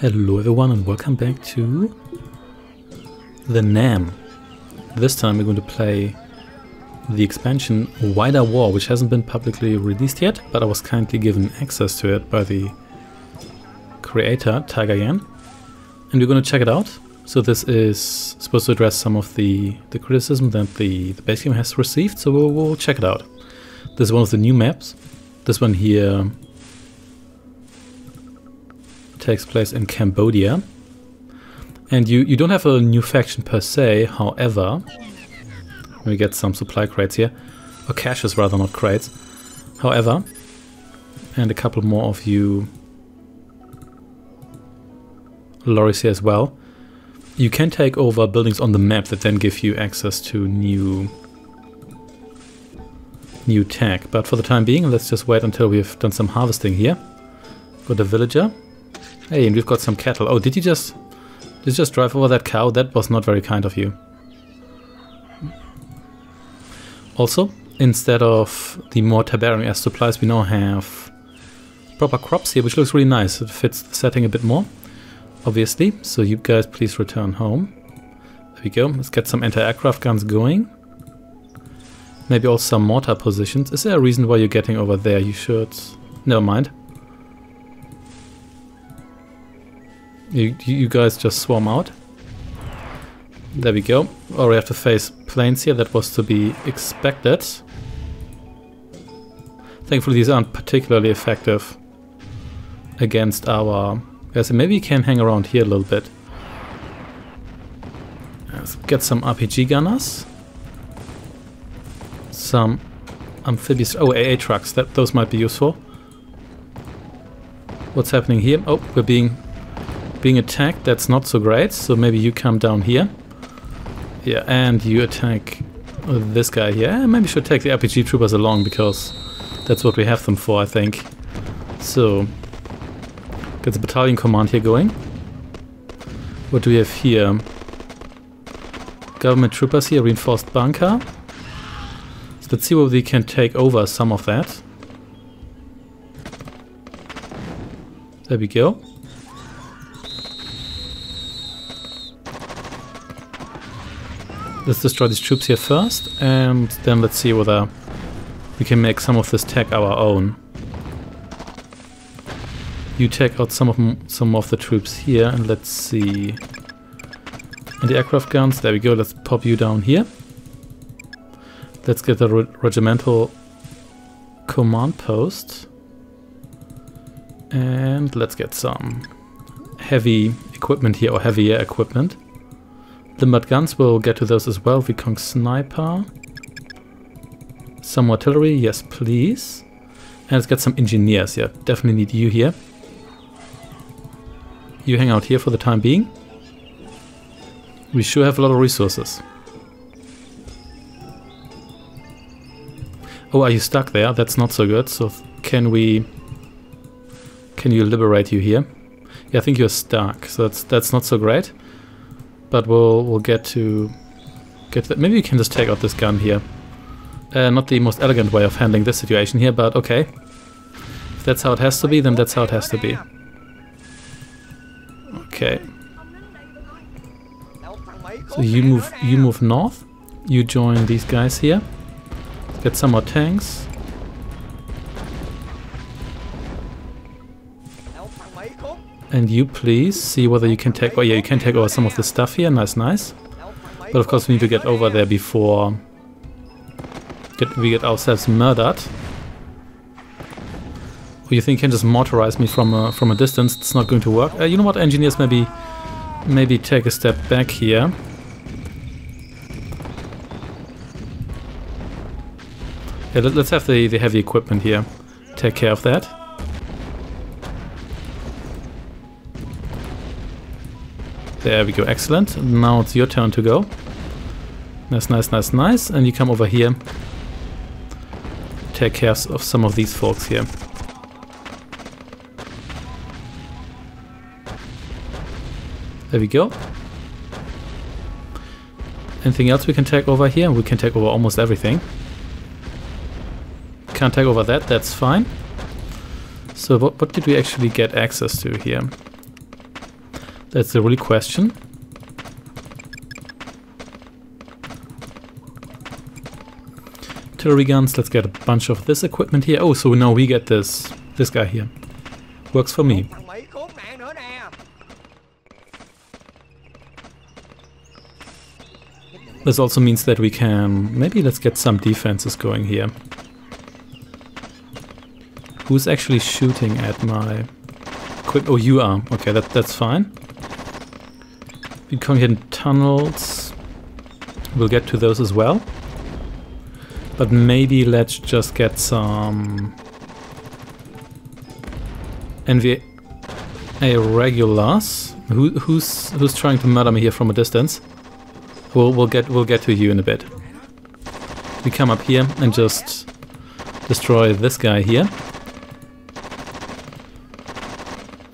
Hello everyone and welcome back to the NAM. This time we're going to play the expansion Wider War, which hasn't been publicly released yet, but I was kindly given access to it by the creator, Tigeryan. And we're going to check it out. So this is supposed to address some of the, the criticism that the, the base game has received, so we'll, we'll check it out. This is one of the new maps. This one here takes place in Cambodia. And you, you don't have a new faction per se, however, we get some supply crates here, oh, or caches rather, not crates. However, and a couple more of you lorries here as well. You can take over buildings on the map that then give you access to new new tech. But for the time being, let's just wait until we've done some harvesting here. Got a villager. Hey, and we've got some cattle. Oh, did you just... Did you just drive over that cow? That was not very kind of you. Also, instead of the more Tiberium as supplies, we now have proper crops here, which looks really nice. It fits the setting a bit more, obviously. So you guys please return home. There we go. Let's get some anti-aircraft guns going. Maybe also some mortar positions. Is there a reason why you're getting over there? You should... Never mind. You, you guys just swarm out. There we go. Or we have to face planes here. That was to be expected. Thankfully these aren't particularly effective against our... Guys, maybe you can hang around here a little bit. Let's get some RPG gunners. Some amphibious... Oh, AA trucks. That Those might be useful. What's happening here? Oh, we're being being attacked, that's not so great. So maybe you come down here. Yeah, and you attack this guy here. Maybe should take the RPG troopers along because that's what we have them for, I think. So, get the battalion command here going. What do we have here? Government troopers here, reinforced bunker. So let's see whether we can take over some of that. There we go. Let's destroy these troops here first, and then let's see whether we can make some of this tech our own. You take out some of some of the troops here, and let's see. The aircraft guns, there we go, let's pop you down here. Let's get the re regimental command post. And let's get some heavy equipment here, or heavier equipment. Limbered guns, we'll get to those as well. Viet Cong sniper. Some artillery, yes please. And let's get some engineers, yeah, definitely need you here. You hang out here for the time being. We sure have a lot of resources. Oh, are you stuck there? That's not so good. So can we... Can you liberate you here? Yeah, I think you're stuck, so that's, that's not so great. But we'll we'll get to get that. Maybe we can just take out this gun here. Uh, not the most elegant way of handling this situation here, but okay. If that's how it has to be, then that's how it has to be. Okay. So you move you move north. You join these guys here. Get some more tanks. And you please see whether you can take... Oh yeah, you can take over some of the stuff here. Nice, nice. But of course we need to get over there before get, we get ourselves murdered. Or you think you can just motorize me from a, from a distance? It's not going to work. Uh, you know what, engineers, maybe maybe take a step back here. Yeah, let, us have the, the heavy equipment here. Take care of that. There we go, excellent. Now it's your turn to go. Nice, nice, nice, nice. And you come over here. Take care of some of these folks here. There we go. Anything else we can take over here? We can take over almost everything. Can't take over that, that's fine. So what, what did we actually get access to here? That's the really question. Artillery guns, let's get a bunch of this equipment here. Oh, so now we get this this guy here. Works for me. This also means that we can... Maybe let's get some defenses going here. Who's actually shooting at my... Oh, you are. Okay, that, that's fine. Get tunnels. We'll get to those as well. But maybe let's just get some... NVA regulars. Who, who's who's trying to murder me here from a distance? We'll we'll get we'll get to you in a bit. We come up here and just destroy this guy here.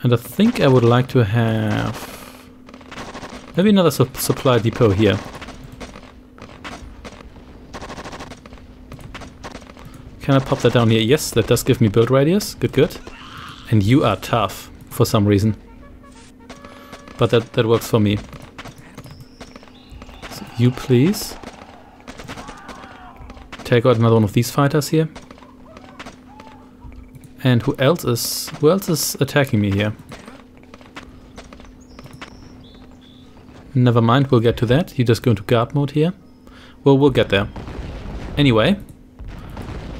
And I think I would like to have maybe another su supply depot here. Can I pop that down here? Yes, that does give me build radius. Good, good. And you are tough for some reason. But that, that works for me. You please. Take out another one of these fighters here. And who else is who else is attacking me here? Never mind, we'll get to that. You just go into guard mode here. Well, we'll get there. Anyway,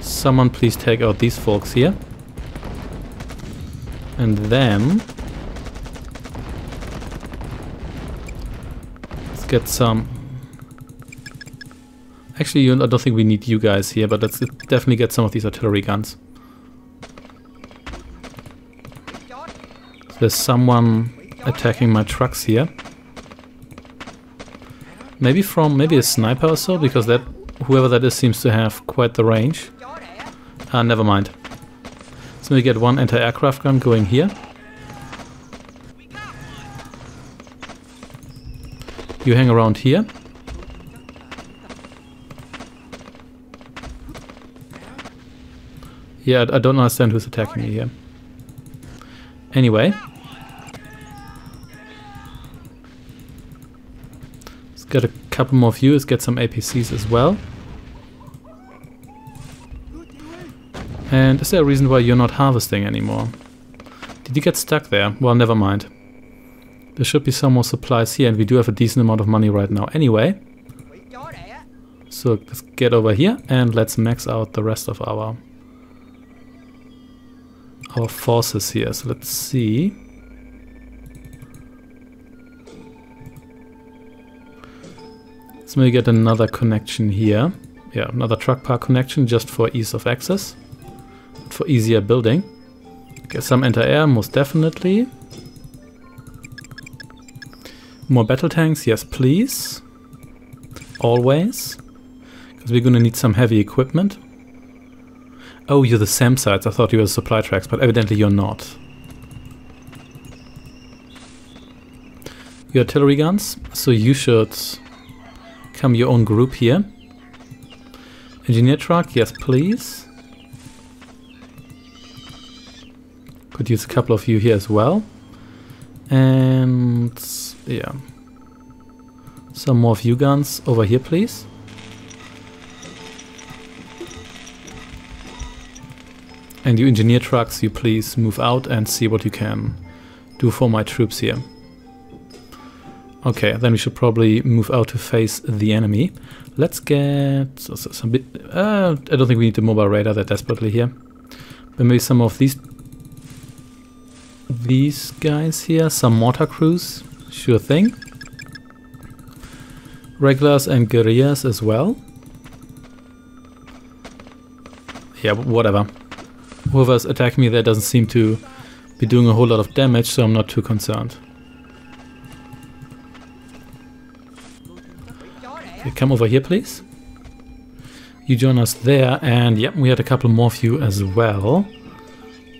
someone please take out these folks here. And then... Let's get some Actually, I don't think we need you guys here, but let's definitely get some of these artillery guns. There's someone attacking my trucks here. Maybe from, maybe a sniper or so, because that, whoever that is seems to have quite the range. Ah, never mind. So we get one anti-aircraft gun going here. You hang around here. Yeah, I don't understand who's attacking me here. Anyway. Get a couple more views, get some APCs as well. And is there a reason why you're not harvesting anymore? Did you get stuck there? Well, never mind. There should be some more supplies here, and we do have a decent amount of money right now anyway. So let's get over here, and let's max out the rest of our our forces here. So let's see. Maybe get another connection here. Yeah, another truck park connection just for ease of access. For easier building. Get some anti-air, most definitely. More battle tanks, yes please. Always. Because we're gonna need some heavy equipment. Oh, you're the SAM sites. I thought you were supply tracks, but evidently you're not. Your artillery guns, so you should come your own group here. Engineer truck, yes please. Could use a couple of you here as well. And yeah. Some more view guns over here please. And you engineer trucks, you please move out and see what you can do for my troops here. Okay, then we should probably move out to face the enemy. Let's get some bit. Uh, I don't think we need the mobile radar that desperately here. But maybe some of these these guys here, some mortar crews, sure thing. Regulars and guerrillas as well. Yeah, whatever whoever's attacking me there doesn't seem to be doing a whole lot of damage, so I'm not too concerned. Come over here, please. You join us there, and yep, we had a couple more of you as well.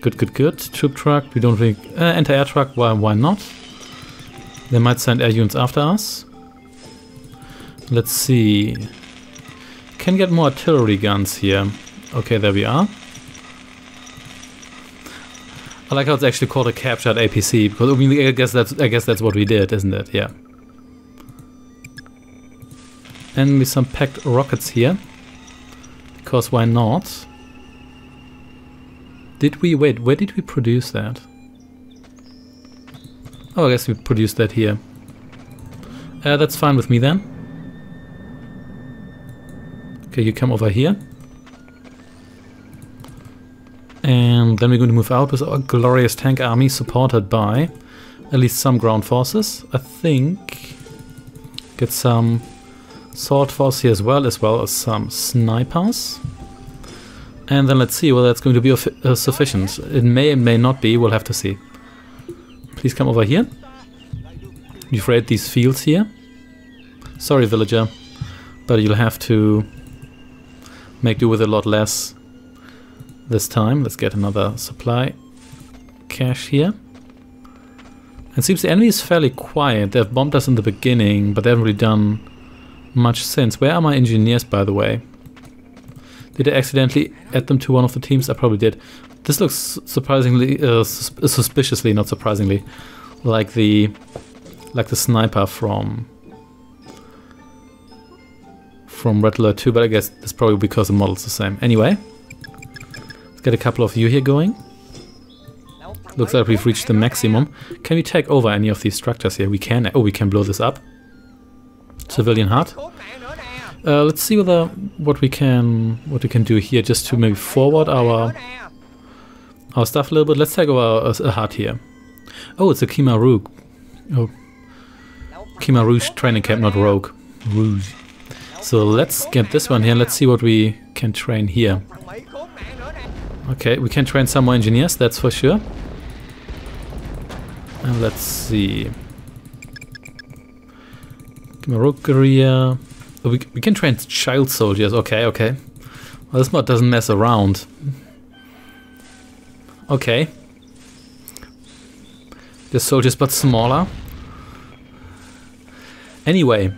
Good, good, good. Troop truck, we don't really... Uh, anti-air truck, why, why not? They might send air units after us. Let's see. Can get more artillery guns here. Okay, there we are. I like how it's actually called a captured APC because I mean I guess that's I guess that's what we did, isn't it? Yeah. And with some packed rockets here. Because why not? Did we wait, where did we produce that? Oh I guess we produced that here. Uh, that's fine with me then. Okay, you come over here. And then we're going to move out with our glorious tank army supported by at least some ground forces. I think get some sword force here as well, as well as some snipers. And then let's see whether that's going to be uh, sufficient. It may and may not be, we'll have to see. Please come over here. You've read these fields here. Sorry, villager, but you'll have to make do with a lot less this time. Let's get another supply cache here. It seems the enemy is fairly quiet. They've bombed us in the beginning, but they haven't really done much sense. Where are my engineers, by the way? Did I accidentally add them to one of the teams? I probably did. This looks surprisingly, uh, sus suspiciously, not surprisingly, like the like the sniper from from Red Alert 2, but I guess that's probably because the model's the same. Anyway, let's Get a couple of you here going. Looks like we've reached the maximum. Can we take over any of these structures here? We can. Oh, we can blow this up. Civilian hut. Uh, let's see whether what we can what we can do here just to maybe forward our our stuff a little bit. Let's take over a, a hut here. Oh, it's a Khmer Rouge. Oh, Khmer Rouge training camp, not Rogue. Rouge. So let's get this one here. Let's see what we can train here. Okay, we can train some more engineers, that's for sure. And let's see. Marokaria. Oh, we, we can train child soldiers, okay, okay. Well, this mod doesn't mess around. Okay. The soldiers, but smaller. Anyway,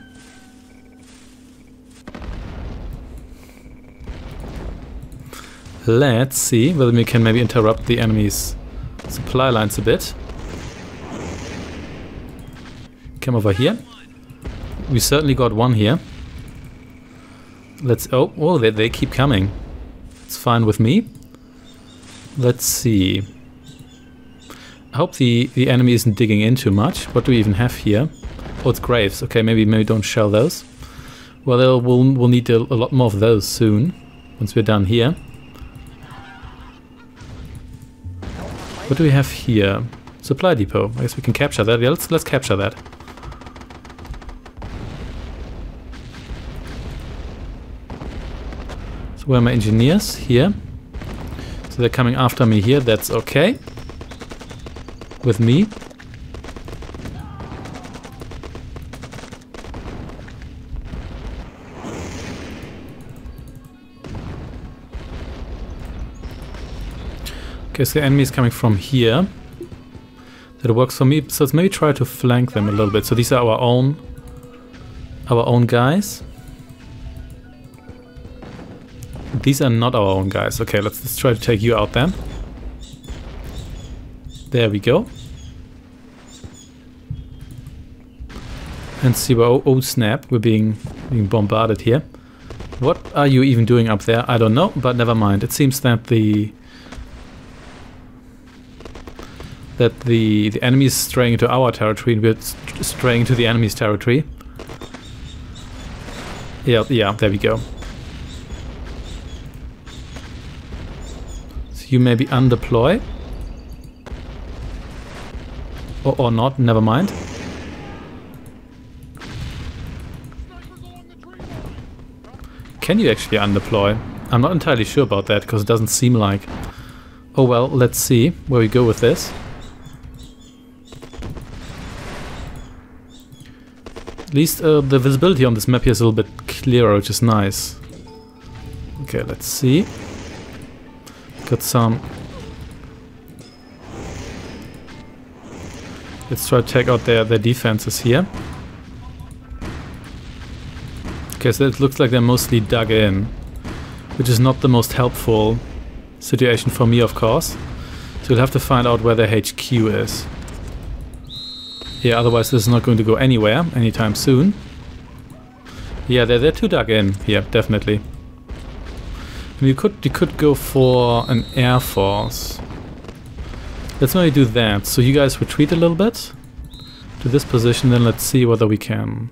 Let's see whether we can maybe interrupt the enemy's supply lines a bit. Come over here. We certainly got one here. Let's... Oh, oh they, they keep coming. It's fine with me. Let's see. I hope the, the enemy isn't digging in too much. What do we even have here? Oh, it's graves. Okay, maybe maybe don't shell those. Well, we'll, we'll need a, a lot more of those soon, once we're done here. What do we have here? Supply depot. I guess we can capture that. Yeah, let's let's capture that. Where are my engineers? Here. So they're coming after me here. That's okay. With me. Okay, so the enemy is coming from here. That works for me. So let's maybe try to flank them a little bit. So these are our own, our own guys. These are not our own guys. Okay, let's, let's try to take you out then. There we go. And see, well, oh, oh snap, we're being, being bombarded here. What are you even doing up there? I don't know, but never mind. It seems that the that the, the enemy is straying into our territory and we're straying into the enemy's territory. Yeah, yeah, there we go. You maybe undeploy. Or, or not, never mind. Can you actually undeploy? I'm not entirely sure about that because it doesn't seem like. Oh well, let's see where we go with this. At least uh, the visibility on this map here is a little bit clearer, which is nice. Okay, let's see. Got some... Let's try to take out their, their defenses here. Okay, so it looks like they're mostly dug in. Which is not the most helpful situation for me, of course. So we'll have to find out where their HQ is. Yeah, otherwise this is not going to go anywhere anytime soon. Yeah, they're, they're too dug in Yeah, definitely. You could you could go for an air force. Let's maybe do that. So you guys retreat a little bit to this position, then let's see whether we can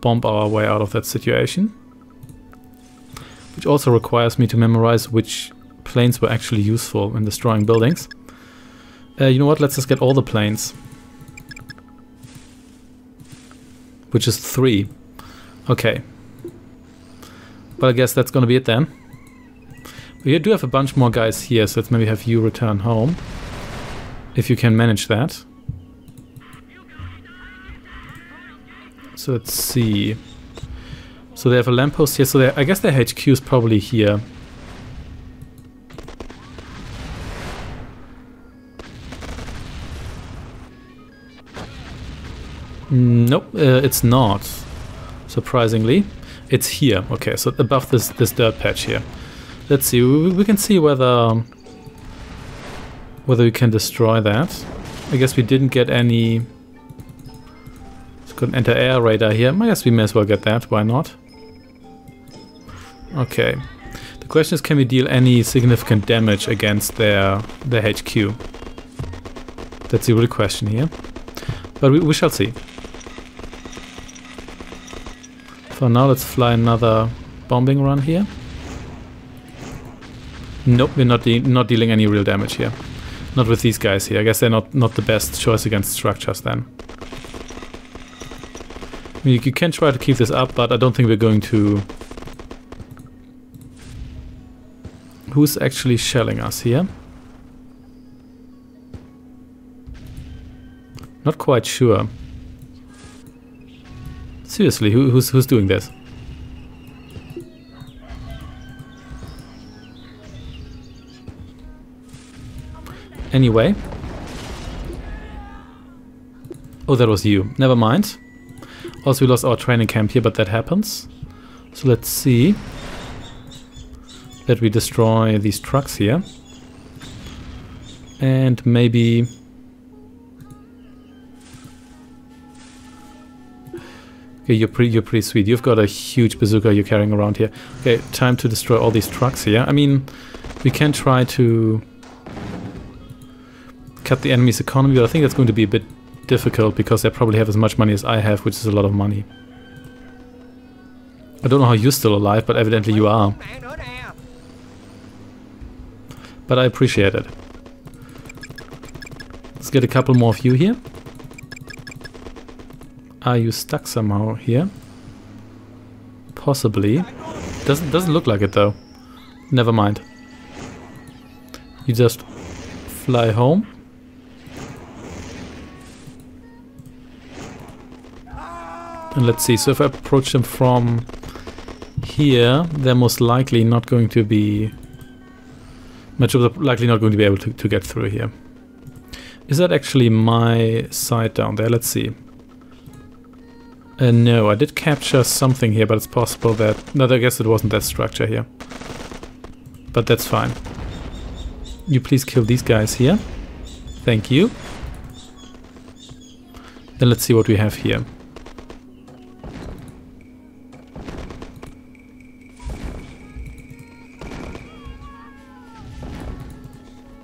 bomb our way out of that situation. Which also requires me to memorize which planes were actually useful in destroying buildings. Uh, you know what, let's just get all the planes. Which is three. Okay. But I guess that's gonna be it then. We do have a bunch more guys here, so let's maybe have you return home. If you can manage that. So let's see. So they have a lamppost here, so I guess their HQ is probably here. Nope, uh, it's not. Surprisingly. It's here. Okay, so above this, this dirt patch here. Let's see, we, we can see whether whether we can destroy that. I guess we didn't get any... Let's go anti-air radar here. I guess we may as well get that, why not? Okay. The question is, can we deal any significant damage against their, their HQ? That's the real question here. But we, we shall see. For now, let's fly another bombing run here. Nope, we're not, de not dealing any real damage here. Not with these guys here. I guess they're not, not the best choice against structures then. I mean, you can try to keep this up, but I don't think we're going to... Who's actually shelling us here? Not quite sure. Seriously, who, who's, who's doing this? Anyway. Oh, that was you. Never mind. Also, we lost our training camp here, but that happens. So let's see that we destroy these trucks here. And maybe... Okay, you're pretty, you're pretty sweet. You've got a huge bazooka you're carrying around here. Okay, time to destroy all these trucks here. I mean, we can try to cut the enemy's economy, but I think that's going to be a bit difficult because they probably have as much money as I have, which is a lot of money. I don't know how you're still alive, but evidently you are. But I appreciate it. Let's get a couple more of you here. Are you stuck somehow here? Possibly. Doesn't doesn't look like it though. Never mind. You just fly home. And let's see, so if I approach them from here, they're most likely not going to be... Much of likely not going to be able to, to get through here. Is that actually my side down there? Let's see. Uh, no, I did capture something here, but it's possible that... No, I guess it wasn't that structure here. But that's fine. You please kill these guys here. Thank you. Then let's see what we have here.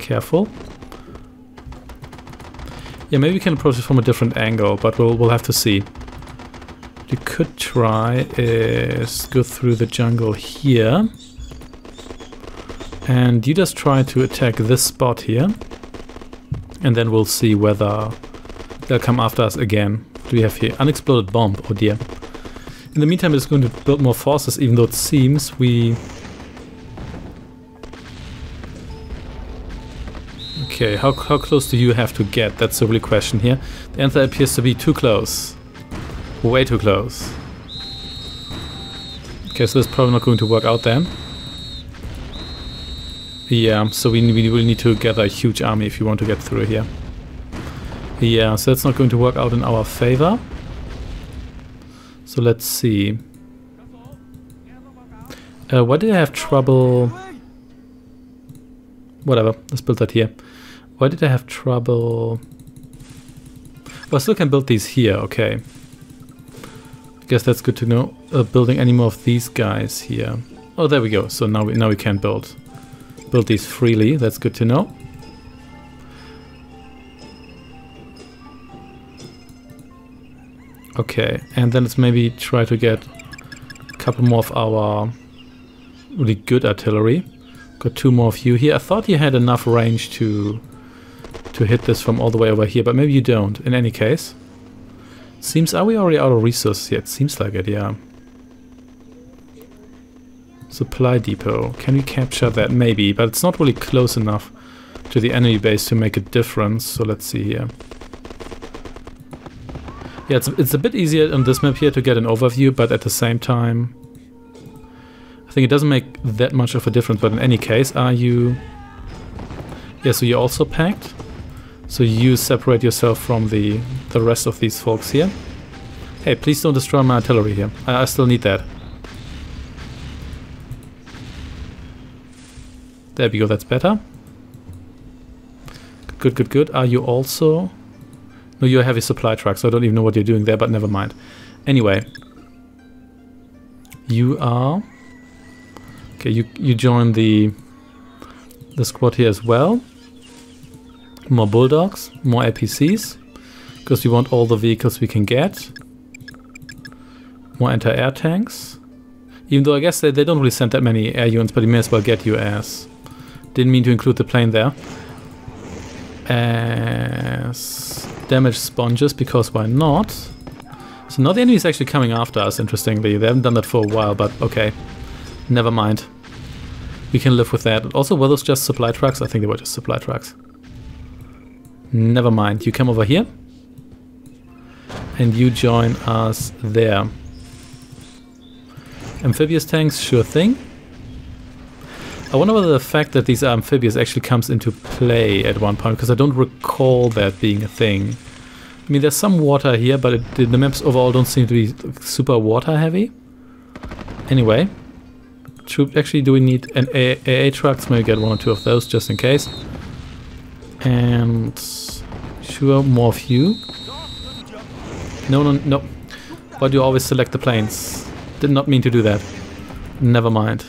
Careful. Yeah, maybe we can approach it from a different angle, but we'll, we'll have to see. What you could try is go through the jungle here. And you just try to attack this spot here. And then we'll see whether they'll come after us again. What do we have here? Unexploded bomb. Oh dear. In the meantime, it's going to build more forces, even though it seems we Okay, how, how close do you have to get? That's the real question here. The answer appears to be too close. Way too close. Okay, so that's probably not going to work out then. Yeah, so we, we will need to gather a huge army if you want to get through here. Yeah, so that's not going to work out in our favor. So let's see. Uh, why did I have trouble... Whatever, let's build that here. Why did I have trouble? Well, I still can build these here, okay. I guess that's good to know. Uh, building any more of these guys here. Oh, there we go. So now we now we can build build these freely. That's good to know. Okay, and then let's maybe try to get a couple more of our really good artillery. Got two more of you here. I thought you had enough range to to hit this from all the way over here, but maybe you don't. In any case, seems are we already out of resources yet? Seems like it, yeah. Supply depot. Can we capture that? Maybe, but it's not really close enough to the enemy base to make a difference. So let's see here. Yeah, it's, it's a bit easier on this map here to get an overview, but at the same time, I think it doesn't make that much of a difference. But in any case, are you... Yeah, so you're also packed. So you separate yourself from the, the rest of these folks here. Hey, please don't destroy my artillery here. I, I still need that. There we go, that's better. Good, good, good. Are you also... No, you're a heavy supply truck, so I don't even know what you're doing there, but never mind. Anyway. You are... Okay, you, you join the, the squad here as well. More bulldogs, more APCs. Because we want all the vehicles we can get. More anti-air tanks. Even though I guess they, they don't really send that many air units, but you may as well get UAS. Didn't mean to include the plane there. As damage sponges, because why not? So now the enemy is actually coming after us, interestingly. They haven't done that for a while, but okay. Never mind. We can live with that. Also, were those just supply trucks? I think they were just supply trucks. Never mind. You come over here. And you join us there. Amphibious tanks, sure thing. I wonder whether the fact that these are amphibious actually comes into play at one point, because I don't recall that being a thing. I mean, there's some water here, but it, the maps overall don't seem to be super water heavy. Anyway, should, actually, do we need an AA trucks? Maybe get one or two of those just in case. And sure, more of you. No, no, no. Why do you always select the planes? Did not mean to do that. Never mind.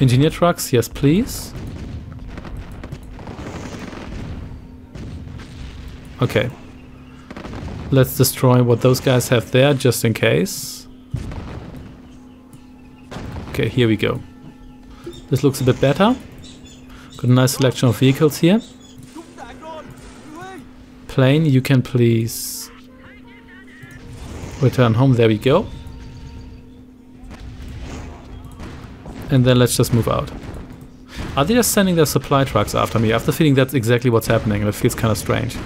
Engineer trucks, yes please. Okay. Let's destroy what those guys have there, just in case. Okay, here we go. This looks a bit better. Got a nice selection of vehicles here. Plane, you can please return home. There we go. And then let's just move out. Are they just sending their supply trucks after me? I have the feeling that's exactly what's happening and it feels kind of strange.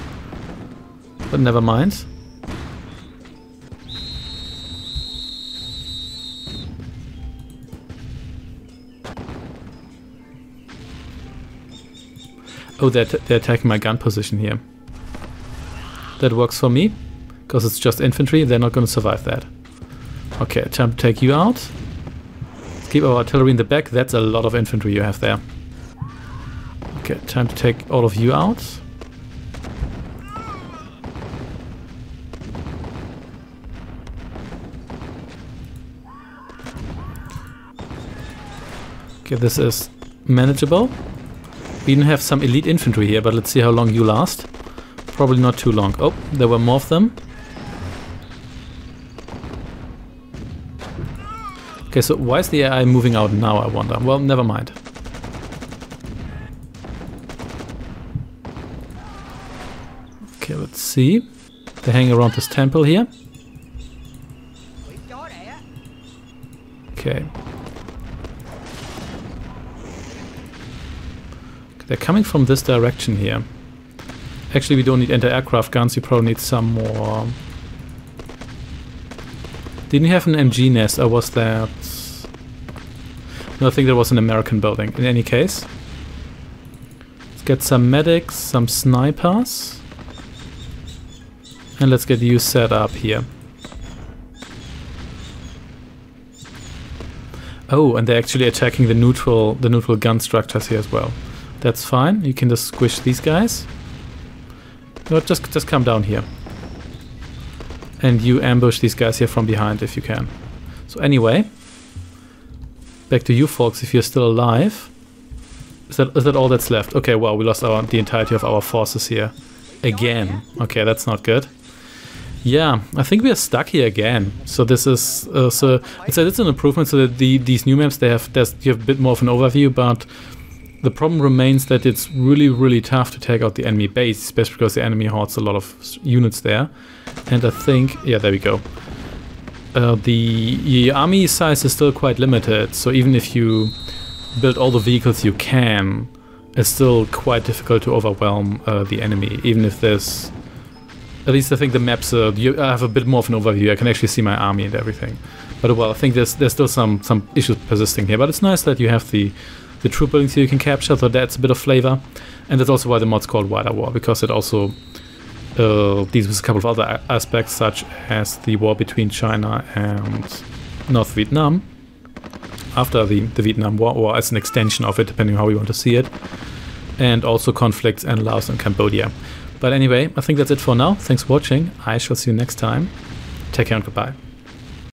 But never mind. Oh, they're, they're attacking my gun position here. That works for me, because it's just infantry, they're not going to survive that. Okay, time to take you out. Let's keep our artillery in the back, that's a lot of infantry you have there. Okay, time to take all of you out. Okay, this is manageable. We even have some elite infantry here, but let's see how long you last. Probably not too long. Oh, there were more of them. Okay, so why is the AI moving out now, I wonder? Well, never mind. Okay, let's see. They hang around this temple here. Eh? Okay. They're coming from this direction here. Actually, we don't need anti-aircraft guns. We probably need some more. Didn't have an MG nest, or was that... No, I think that was an American building. In any case. Let's get some medics, some snipers. And let's get you set up here. Oh, and they're actually attacking the neutral the neutral gun structures here as well. That's fine. You can just squish these guys. No, just just come down here. And you ambush these guys here from behind if you can. So anyway, back to you folks if you're still alive. Is that, is that all that's left? Okay, well, we lost our the entirety of our forces here. Again. Okay, that's not good. Yeah, I think we are stuck here again. So this is uh, so it's it's an improvement. So that the these new maps they have there's you have a bit more of an overview, but the problem remains that it's really really tough to take out the enemy base, especially because the enemy hoards a lot of units there. And I think yeah, there we go. Uh, the, the army size is still quite limited, so even if you build all the vehicles you can, it's still quite difficult to overwhelm uh, the enemy, even if there's... At least I think the maps, uh, you, I have a bit more of an overview, I can actually see my army and everything. But well, I think there's there's still some, some issues persisting here, but it's nice that you have the, the troop buildings you can capture, so that's a bit of flavor. And that's also why the mod's called Wider War, because it also uh, deals with a couple of other aspects, such as the war between China and North Vietnam after the, the Vietnam War, or as an extension of it, depending on how you want to see it, and also conflicts in Laos and Cambodia. But anyway, I think that's it for now. Thanks for watching. I shall see you next time. Take care and goodbye.